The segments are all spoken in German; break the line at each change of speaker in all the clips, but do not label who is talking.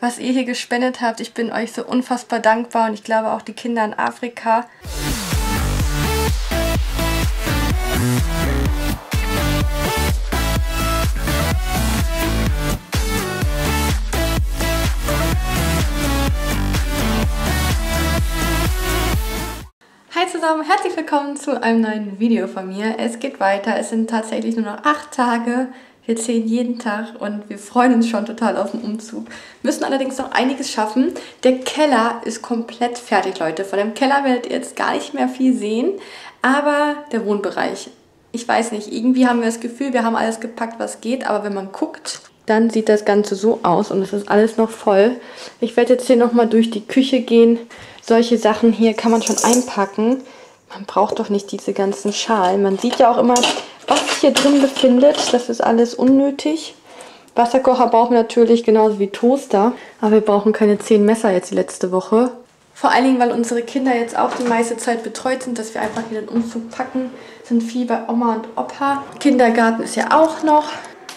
was ihr hier gespendet habt. Ich bin euch so unfassbar dankbar und ich glaube auch die Kinder in Afrika. Zusammen, herzlich willkommen zu einem neuen Video von mir. Es geht weiter, es sind tatsächlich nur noch acht Tage wir zählen jeden Tag und wir freuen uns schon total auf den Umzug. Müssen allerdings noch einiges schaffen. Der Keller ist komplett fertig, Leute. Von dem Keller werdet ihr jetzt gar nicht mehr viel sehen. Aber der Wohnbereich, ich weiß nicht, irgendwie haben wir das Gefühl, wir haben alles gepackt, was geht. Aber wenn man guckt, dann sieht das Ganze so aus und es ist alles noch voll. Ich werde jetzt hier nochmal durch die Küche gehen. Solche Sachen hier kann man schon einpacken. Man braucht doch nicht diese ganzen Schalen. Man sieht ja auch immer, was sich hier drin befindet. Das ist alles unnötig. Wasserkocher brauchen wir natürlich genauso wie Toaster. Aber wir brauchen keine 10 Messer jetzt die letzte Woche. Vor allen Dingen, weil unsere Kinder jetzt auch die meiste Zeit betreut sind, dass wir einfach wieder den Umzug packen. Sind viel bei Oma und Opa. Kindergarten ist ja auch noch.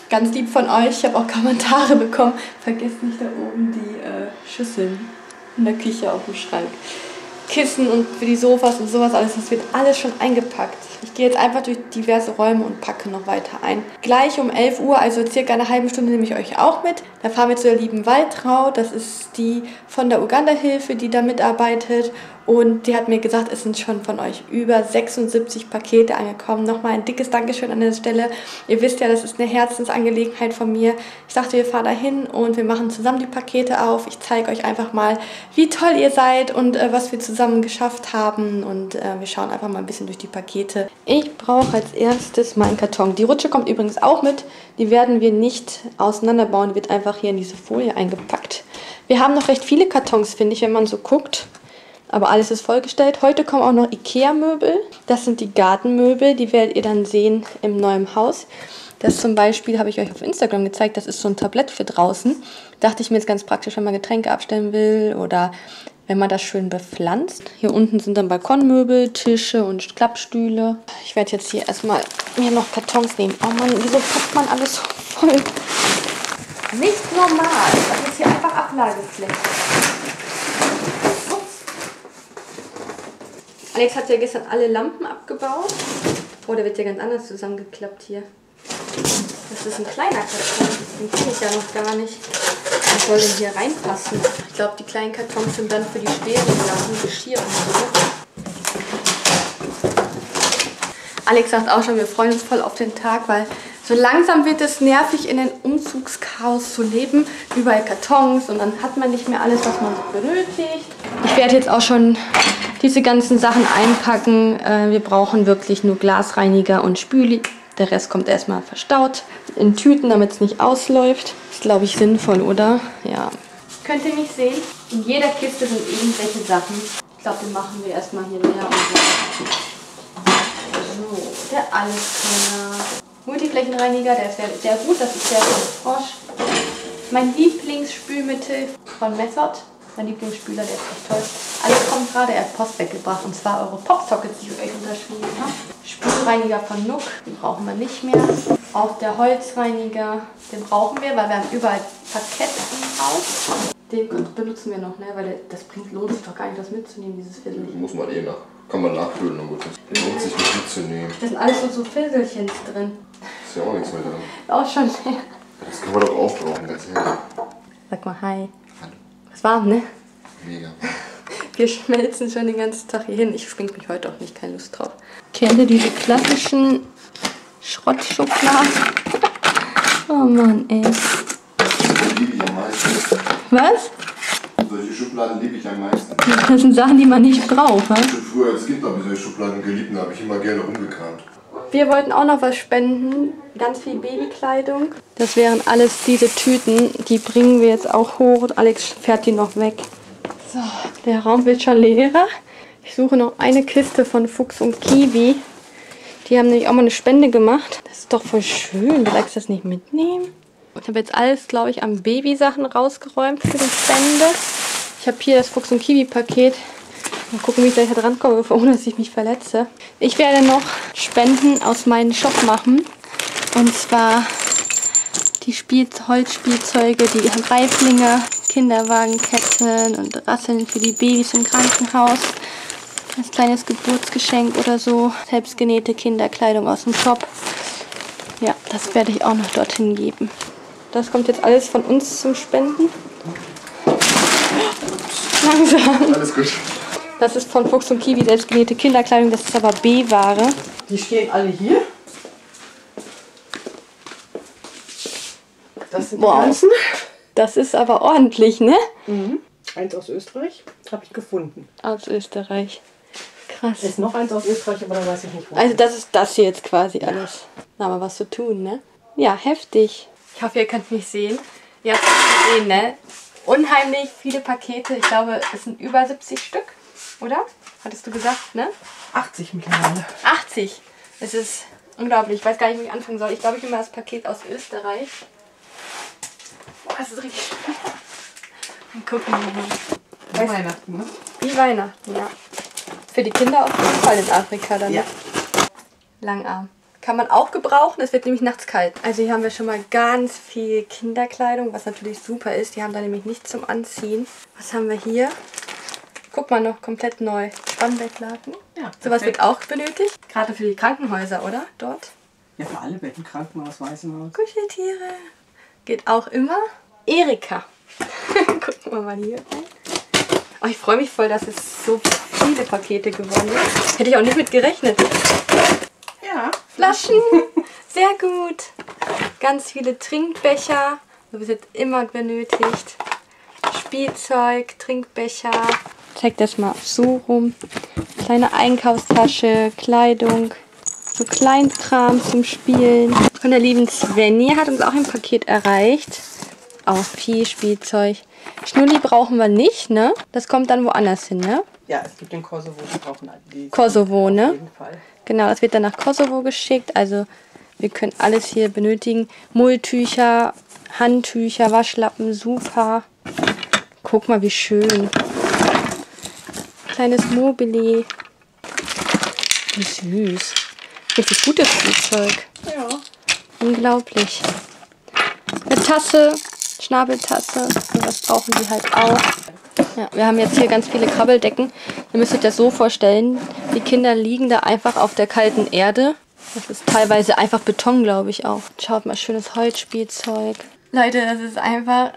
Ganz lieb von euch. Ich habe auch Kommentare bekommen. Vergesst nicht da oben die äh, Schüsseln in der Küche auf dem Schrank. Kissen und für die Sofas und sowas alles. Das wird alles schon eingepackt. Ich gehe jetzt einfach durch diverse Räume und packe noch weiter ein. Gleich um 11 Uhr, also circa eine halbe Stunde, nehme ich euch auch mit. Da fahren wir zu der lieben Waldrau. Das ist die von der Uganda-Hilfe, die da mitarbeitet. Und die hat mir gesagt, es sind schon von euch über 76 Pakete angekommen. Nochmal ein dickes Dankeschön an der Stelle. Ihr wisst ja, das ist eine Herzensangelegenheit von mir. Ich dachte, wir fahren da hin und wir machen zusammen die Pakete auf. Ich zeige euch einfach mal, wie toll ihr seid und äh, was wir zusammen geschafft haben. Und äh, wir schauen einfach mal ein bisschen durch die Pakete. Ich brauche als erstes meinen Karton. Die Rutsche kommt übrigens auch mit. Die werden wir nicht auseinanderbauen. Die wird einfach hier in diese Folie eingepackt. Wir haben noch recht viele Kartons, finde ich, wenn man so guckt. Aber alles ist vollgestellt. Heute kommen auch noch Ikea-Möbel. Das sind die Gartenmöbel. Die werdet ihr dann sehen im neuen Haus. Das zum Beispiel habe ich euch auf Instagram gezeigt. Das ist so ein Tablett für draußen. Dachte ich mir jetzt ganz praktisch, wenn man Getränke abstellen will oder wenn man das schön bepflanzt. Hier unten sind dann Balkonmöbel, Tische und Klappstühle. Ich werde jetzt hier erstmal mir noch Kartons nehmen. Oh Mann, wieso packt man alles so voll? Nicht normal. Das ist hier einfach Ablagefläche. Alex hat ja gestern alle Lampen abgebaut. Oh, der wird ja ganz anders zusammengeklappt hier. Das ist ein kleiner Karton. Den kenne ich ja noch gar nicht. Was soll denn hier reinpassen? Ich glaube, die kleinen Kartons sind dann für die schweren Sachen, Geschirr und so. Alex sagt auch schon, wir freuen uns voll auf den Tag, weil so langsam wird es nervig, in den Umzugschaos zu leben. Überall Kartons und dann hat man nicht mehr alles, was man so benötigt. Ich werde jetzt auch schon diese ganzen Sachen einpacken. Äh, wir brauchen wirklich nur Glasreiniger und Spüli. Der Rest kommt erstmal verstaut in Tüten, damit es nicht ausläuft. Ist, glaube ich, sinnvoll, oder? Ja. Könnt ihr mich sehen? In jeder Kiste sind irgendwelche Sachen. Ich glaube, den machen wir erstmal hier leer. So, der Alleskönner. Multiflächenreiniger, der ist sehr, sehr gut. Das ist der von Frosch. Mein Lieblingsspülmittel von Method. Mein Lieblingsspüler, der ist echt toll. Alles kommt gerade, er hat Post weggebracht und zwar eure Popsockets, die ich euch unterschrieben habe. Spülreiniger von Nook, den brauchen wir nicht mehr. Auch der Holzreiniger, den brauchen wir, weil wir haben überall Parkett im Haus. Den benutzen wir noch, ne? weil das bringt, lohnt sich doch gar nicht, das mitzunehmen, dieses.
Das muss man eh nach, kann man nachfüllen, aber das lohnt sich nicht mitzunehmen.
Da sind alles so, so Fisselchens drin.
Ist ja auch nichts mehr drin.
Auch schon leer.
Das kann man doch aufbrauchen, ganz ehrlich.
Sag mal Hi. Es warm, ne?
Mega.
Wir schmelzen schon den ganzen Tag hier hin. Ich schminke mich heute auch nicht, keine Lust drauf. Kennt ihr diese klassischen Schrottschubladen? Oh Mann, ey.
Die liebe ich am meisten.
Was?
Solche Schubladen liebe ich am meisten.
Das sind Sachen, die man nicht braucht, was?
Schon früher als Kind habe ich solche Schubladen geliebt und habe ich immer gerne rumgekramt.
Wir wollten auch noch was spenden. Ganz viel Babykleidung. Das wären alles diese Tüten. Die bringen wir jetzt auch hoch und Alex fährt die noch weg. So, der Raum wird schon leerer. Ich suche noch eine Kiste von Fuchs und Kiwi. Die haben nämlich auch mal eine Spende gemacht. Das ist doch voll schön. Will Alex das nicht mitnehmen? Ich habe jetzt alles, glaube ich, an Babysachen rausgeräumt für die Spende. Ich habe hier das Fuchs und Kiwi Paket. Mal gucken, wie ich gleich da dran komme, ohne dass ich mich verletze. Ich werde noch Spenden aus meinem Shop machen. Und zwar die Spiel Holzspielzeuge, die Reiflinge, Kinderwagenketten und Rasseln für die Babys im Krankenhaus. Als kleines Geburtsgeschenk oder so. Selbstgenähte Kinderkleidung aus dem Shop. Ja, das werde ich auch noch dorthin geben. Das kommt jetzt alles von uns zum Spenden. Langsam.
Alles gut.
Das ist von Fuchs und Kiwi selbstgenähte Kinderkleidung. Das ist aber B-Ware.
Die stehen alle hier. Das sind
Wow.
die ganzen.
Das ist aber ordentlich, ne?
Eins aus Österreich habe ich gefunden.
Aus Österreich. Krass.
Ist noch eins aus Österreich, aber da weiß ich nicht wo.
Also das ist das hier jetzt quasi alles. Da haben wir was zu tun, ne? Ja, heftig. Ich hoffe, ihr könnt mich sehen. Ihr habt es gesehen, ne? Unheimlich viele Pakete. Ich glaube, es sind über 70 Stück, oder? Hattest du gesagt, ne?
80 mittlerweile.
80. Es ist unglaublich. Ich weiß gar nicht, wie ich anfangen soll. Ich glaube, ich nehme mal das Paket aus Österreich. Boah, das ist richtig schwer. Dann gucken wir mal. Weißt-
Weihnachten, ne?
Wie Weihnachten, ja. Für die Kinder auf jeden Fall in Afrika dann.
Ja.
ne? Langarm. Kann man auch gebrauchen, es wird nämlich nachts kalt. Also hier haben wir schon mal ganz viel Kinderkleidung, was natürlich super ist. Die haben da nämlich nichts zum Anziehen. Was haben wir hier? Guck mal, noch komplett neu. Spannbettlaken.
Ja,
Sowas wird auch benötigt. Gerade für die Krankenhäuser, oder? Dort.
Ja, für alle Betten, Krankenhaus, Waisenhaus.
Kuscheltiere. Geht auch immer. Erika. Gucken wir mal hier rein. Oh, ich freue mich voll, dass es so viele Pakete geworden sind. Hätte ich auch nicht mit gerechnet.
Ja.
Flaschen. Sehr gut. Ganz viele Trinkbecher. So wird immer benötigt. Spielzeug, Trinkbecher. Zeig das mal so rum. Kleine Einkaufstasche, Kleidung. So Kleinkram zum Spielen. Von der lieben Svenny hat uns auch ein Paket erreicht. Auch viel Spielzeug. Schnulli brauchen wir nicht, ne? Das kommt dann woanders hin, ne?
Ja, es gibt den Kosovo, die brauchen die.
Kosovo,
Auf
ne?
jeden Fall.
Genau, das wird dann nach Kosovo geschickt. Also wir können alles hier benötigen. Mulltücher, Handtücher, Waschlappen, super. Guck mal, wie schön. Kleines Mobili. Wie süß. Richtig gutes Spielzeug.
Ja.
Unglaublich. Eine Tasse, Schnabeltasse. Das brauchen die halt auch. Ja, wir haben jetzt hier ganz viele Krabbeldecken. Ihr müsst euch das so vorstellen. Die Kinder liegen da einfach auf der kalten Erde. Das ist teilweise einfach Beton, glaube ich auch. Schaut mal, schönes Holzspielzeug. Leute, das ist einfach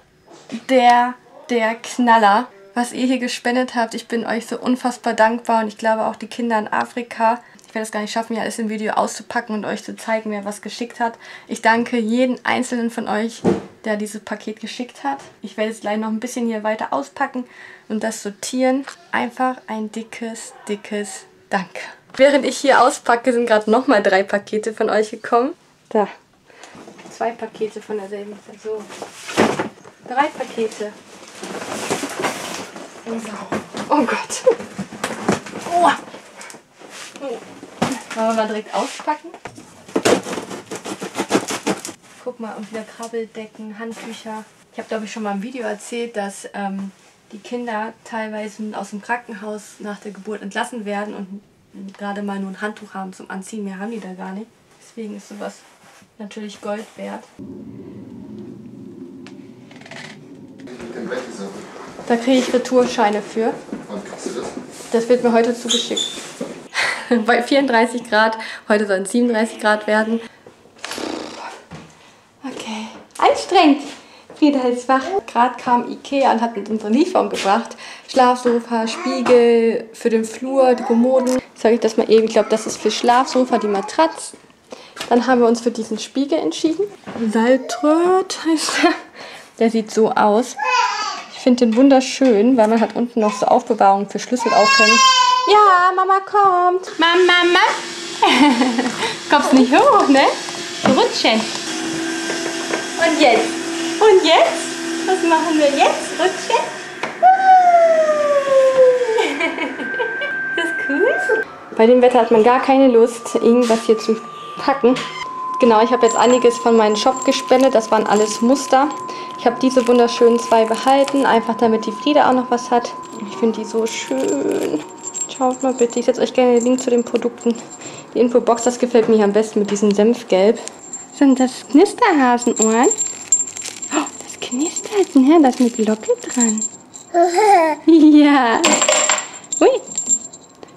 der, der Knaller, was ihr hier gespendet habt. Ich bin euch so unfassbar dankbar und ich glaube auch die Kinder in Afrika. Ich werde es gar nicht schaffen, hier alles im Video auszupacken und euch zu zeigen, wer was geschickt hat. Ich danke jeden einzelnen von euch, der dieses Paket geschickt hat. Ich werde es gleich noch ein bisschen hier weiter auspacken und das sortieren. Einfach ein dickes, dickes Danke. Während ich hier auspacke, sind gerade nochmal drei Pakete von euch gekommen. Da. Zwei Pakete von derselben Person. Drei Pakete. Oh Gott. Oh. Wollen wir mal direkt auspacken? Guck mal, und wieder Krabbeldecken, Handtücher. Ich habe, glaube ich, schon mal im Video erzählt, dass ähm, die Kinder teilweise aus dem Krankenhaus nach der Geburt entlassen werden und gerade mal nur ein Handtuch haben zum Anziehen. Mehr haben die da gar nicht. Deswegen ist sowas natürlich Gold wert.
Im Bett ist.
Da kriege ich Retourscheine für.
Wann kriegst du das?
Das wird mir heute zugeschickt. Bei 34 Grad, heute sollen es 37 Grad werden. Okay. Anstrengend. Frieda ist wach. Gerade kam Ikea und hat uns unsere Lieferung gebracht. Schlafsofa, Spiegel für den Flur, die Kommoden. Sag ich das mal eben. Ich glaube, das ist für Schlafsofa die Matratze. Dann haben wir uns für diesen Spiegel entschieden. Saltröd heißt der. Der sieht so aus. Ich finde den wunderschön, weil man hat unten noch so Aufbewahrung für Schlüssel aufhängen. Ja, Mama kommt. Mama, Mama. Kommst nicht hoch, ne? Rutschen. Und jetzt? Und jetzt? Was machen wir jetzt? Rutschen? Das ist cool. Bei dem Wetter hat man gar keine Lust, irgendwas hier zu packen. Genau, ich habe jetzt einiges von meinem Shop gespendet. Das waren alles Muster. Ich habe diese wunderschönen zwei behalten, einfach damit die Frieda auch noch was hat. Ich finde die so schön. Schaut mal bitte. Ich setze euch gerne den Link zu den Produkten. Die Infobox, das gefällt mir am besten mit diesem Senfgelb. Sind das Knisterhasenohren? Oh, das knistert, ne? Da ist eine Glocke dran. ja. Ui.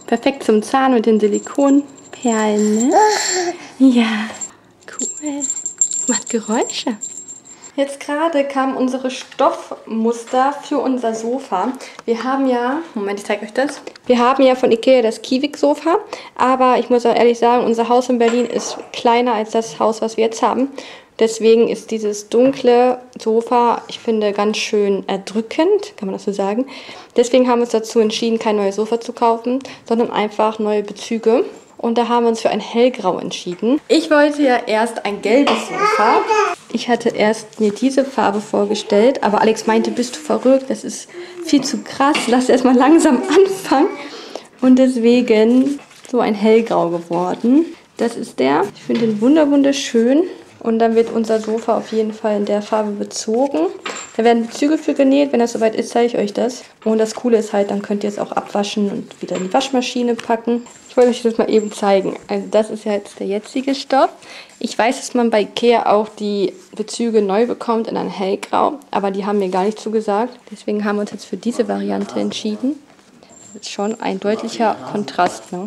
Perfekt zum Zahn mit den Silikonperlen, ne? Ja. Cool. Macht Geräusche. Jetzt gerade kam unsere Stoffmuster für unser Sofa. Wir haben ja, Moment, ich zeige euch das. Wir haben ja von Ikea das Kiewik-Sofa, aber ich muss auch ehrlich sagen, unser Haus in Berlin ist kleiner als das Haus, was wir jetzt haben. Deswegen ist dieses dunkle Sofa, ich finde, ganz schön erdrückend, kann man das so sagen. Deswegen haben wir uns dazu entschieden, kein neues Sofa zu kaufen, sondern einfach neue Bezüge. Und da haben wir uns für ein hellgrau entschieden. Ich wollte ja erst ein gelbes Sofa. Ich hatte erst mir diese Farbe vorgestellt, aber Alex meinte, bist du verrückt, das ist viel zu krass, lass erstmal langsam anfangen. Und deswegen so ein hellgrau geworden. Das ist der. Ich finde den wunderschön. Und dann wird unser Sofa auf jeden Fall in der Farbe bezogen. Da werden Bezüge für genäht. Wenn das soweit ist, zeige ich euch das. Und das Coole ist halt, dann könnt ihr es auch abwaschen und wieder in die Waschmaschine packen. Ich wollte euch das mal eben zeigen. Also das ist ja jetzt der jetzige Stoff. Ich weiß, dass man bei Ikea auch die Bezüge neu bekommt in ein hellgrau. Aber die haben mir gar nicht zugesagt. Deswegen haben wir uns jetzt für diese Variante entschieden. Das ist schon ein deutlicher Kontrast. Ne?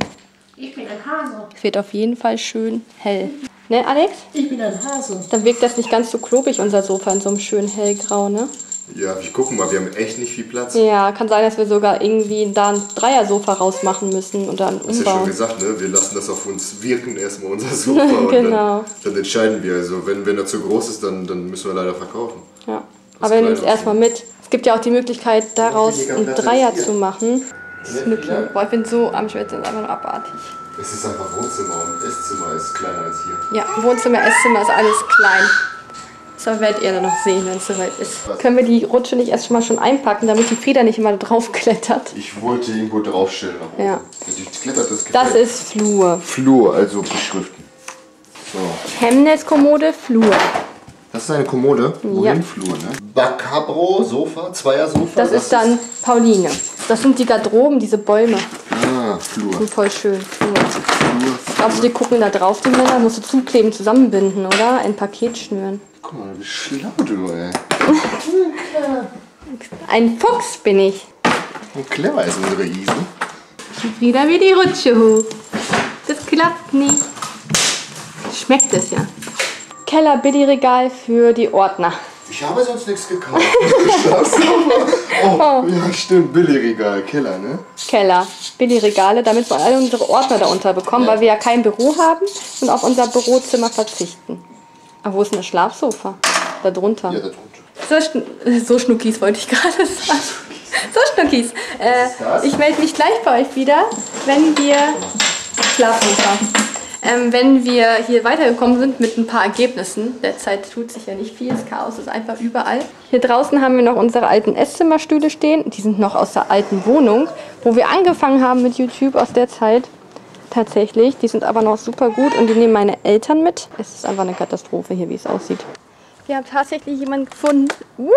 Ich bin ein Hase.
Wird auf jeden Fall schön hell. Ne, Alex?
Ich bin ein Hase.
Dann wirkt das nicht ganz so klobig, unser Sofa, in so einem schönen hellgrau, ne?
Ja, ich gucke mal, wir haben echt nicht viel Platz.
Ja, kann sein, dass wir sogar irgendwie da ein Dreiersofa rausmachen müssen und dann
Hast ja schon
umbauen.
gesagt, ne? Wir lassen das auf uns wirken, erstmal unser Sofa. und
Genau.
Dann, dann entscheiden wir. Also, wenn, wenn er zu groß ist, dann, dann müssen wir leider verkaufen.
Ja. Aber wir nehmen es erstmal mit. Es gibt ja auch die Möglichkeit, daraus einen
als
Dreier zu machen. Snooki.
Ja.
Boah, ich bin so am Schwitzen, das ist einfach nur abartig.
Es ist einfach Wohnzimmer und Esszimmer ist kleiner als hier.
Ja, Wohnzimmer, Esszimmer ist alles klein. Das werdet ihr dann noch sehen, wenn es soweit ist. Können wir die Rutsche nicht erst mal schon einpacken, damit die Feder nicht immer drauf klettert?
Ich wollte irgendwo draufstellen.
Ja.
Die klettert, das
Das
gefällt.
ist Flur.
Flur, also beschriften. So.
Chemnitz-Kommode, Flur.
Das ist eine Kommode. Wohin
Ja.
Flur, ne? Bacabro, Sofa, Zweiersofa.
Das ist dann Pauline. Das sind die Garderoben, diese Bäume.
Ah, Flur.
Sind voll schön. Flur.
Flur.
Glaubst du, die gucken da drauf, die Männer? Musst du zukleben, zusammenbinden, oder? Ein Paket schnüren.
Guck mal, wie schlau du, ey.
Ein Fuchs bin ich.
Und clever ist unsere Isi.
Wieder wie die Rutsche hoch. Das klappt nicht. Schmeckt es ja. Keller Billigregal für die Ordner.
Ich habe sonst nichts gekauft. Schlafsofa. oh, ja, stimmt. Billigregal, Keller, ne?
Keller, Billigregale, damit wir alle unsere Ordner da unterbekommen, weil wir ja kein Büro haben und auf unser Bürozimmer verzichten. Aber wo ist denn das Schlafsofa? Da drunter.
Ja, da drunter.
So, so Schnuckis wollte ich gerade sagen. So Schnuckis. Äh, ich melde mich gleich bei euch wieder, wenn wir Schlafsofa. Ähm, wenn wir hier weitergekommen sind mit ein paar Ergebnissen. Derzeit tut sich ja nicht viel, das Chaos ist einfach überall. Hier draußen haben wir noch unsere alten Esszimmerstühle stehen. Die sind noch aus der alten Wohnung, wo wir angefangen haben mit YouTube aus der Zeit. Tatsächlich. Die sind aber noch super gut und die nehmen meine Eltern mit. Es ist einfach eine Katastrophe hier, wie es aussieht. Wir haben tatsächlich jemanden gefunden. Uh,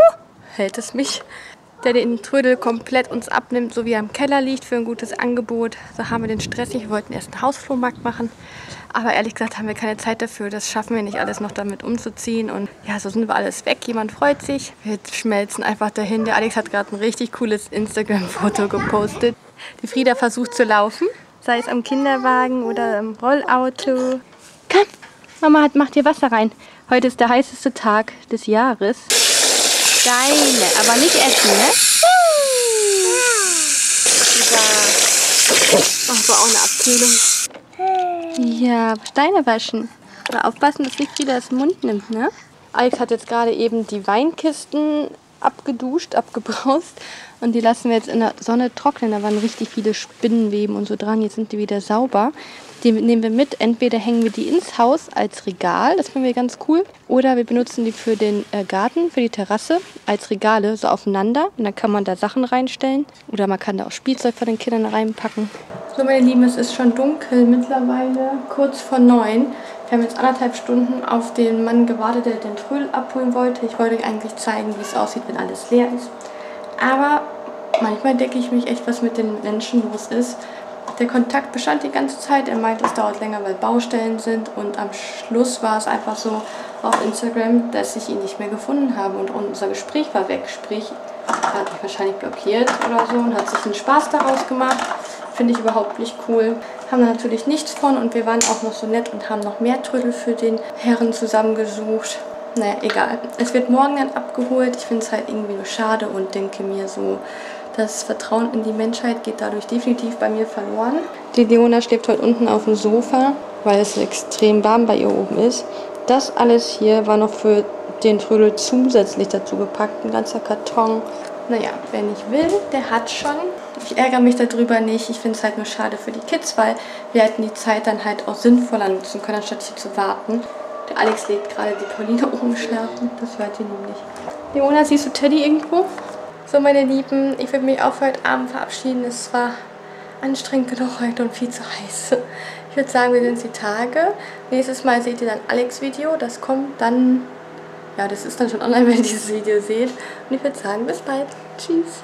hält es mich. Der den Trödel komplett uns abnimmt, so wie er im Keller liegt, für ein gutes Angebot. So haben wir den stressig. Wir wollten erst einen Hausflohmarkt machen. Aber ehrlich gesagt haben wir keine Zeit dafür. Das schaffen wir nicht alles noch damit umzuziehen. Und ja, so sind wir alles weg. Jemand freut sich. Wir schmelzen einfach dahin. Der Alex hat gerade ein richtig cooles Instagram-Foto gepostet. Die Frieda versucht zu laufen. Sei es am Kinderwagen oder im Rollauto. Komm, Mama hat, macht hier Wasser rein. Heute ist der heißeste Tag des Jahres. Deine, aber nicht essen, ne? Super. Ach, war auch eine Abkühlung. Ja, Steine waschen. Aber aufpassen, dass nicht Frieda das Mund nimmt, ne? Alex hat jetzt gerade eben die Weinkisten abgeduscht, abgebraust. Und die lassen wir jetzt in der Sonne trocknen. Da waren richtig viele Spinnenweben und so dran. Jetzt sind die wieder sauber. Die nehmen wir mit. Entweder hängen wir die ins Haus als Regal, das finden wir ganz cool. Oder wir benutzen die für den äh, Garten, für die Terrasse, als Regale, so aufeinander. Und dann kann man da Sachen reinstellen. Oder man kann da auch Spielzeug von den Kindern reinpacken. So, meine Lieben, es ist schon dunkel mittlerweile, kurz vor neun. Wir haben jetzt anderthalb Stunden auf den Mann gewartet, der den Trödel abholen wollte. Ich wollte euch eigentlich zeigen, wie es aussieht, wenn alles leer ist. Aber manchmal denke ich mich echt, was mit den Menschen los ist. der Kontakt bestand die ganze Zeit. Er meinte, es dauert länger, weil Baustellen sind. Und am Schluss war es einfach so auf Instagram, dass ich ihn nicht mehr gefunden habe. Und unser Gespräch war weg. Sprich, er hat mich wahrscheinlich blockiert oder so und hat sich einen Spaß daraus gemacht. Finde ich überhaupt nicht cool. Haben da natürlich nichts von und wir waren auch noch so nett und haben noch mehr Trödel für den Herren zusammengesucht. Naja, egal. Es wird morgen dann abgeholt. Ich finde es halt irgendwie nur schade und denke mir so, das Vertrauen in die Menschheit geht dadurch definitiv bei mir verloren. Die Leona schläft heute unten auf dem Sofa, weil es extrem warm bei ihr oben ist. Das alles hier war noch für den Trödel zusätzlich dazu gepackt, ein ganzer Karton. Naja, wer nicht will, der hat schon. Ich ärgere mich darüber nicht. Ich finde es halt nur schade für die Kids, weil wir hätten die Zeit dann halt auch sinnvoller nutzen können, anstatt hier zu warten. Alex legt gerade die Pauline oben schlafen. Das hört ihr nämlich. Leona, siehst du Teddy irgendwo? So, meine Lieben, ich würde mich auch für heute Abend verabschieden. Es war anstrengend genug heute und viel zu heiß. Ich würde sagen, wir sehen uns die Tage. Nächstes Mal seht ihr dann Alex Video. Das kommt dann, ja, das ist dann schon online, wenn ihr dieses Video seht. Und ich würde sagen, bis bald. Tschüss.